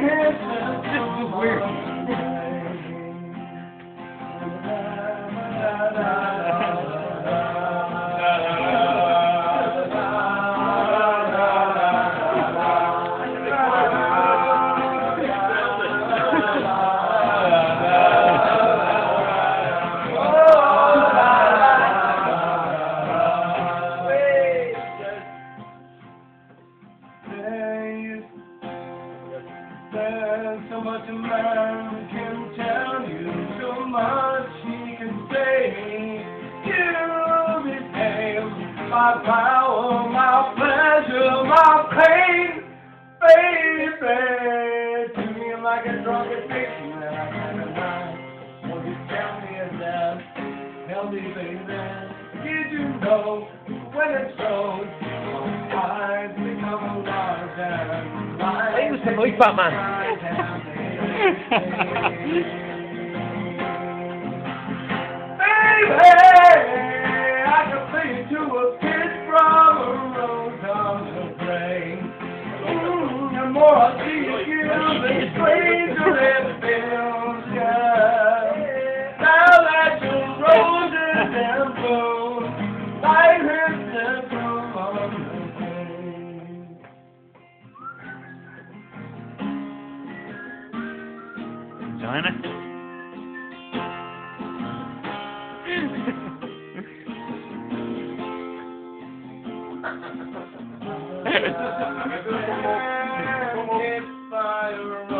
This There's so much a man can tell you, so much he can say. You became my power, my pleasure, my pain, baby. To me, I'm like a drunk addiction, and I can't deny. Won't you tell me that? Tell me, baby, did you know when it's shows? Muy Batman. Baby, I can see to a kid from a rose on the train. Mm, the more I see you, the stranger it Enjoying it? Hit by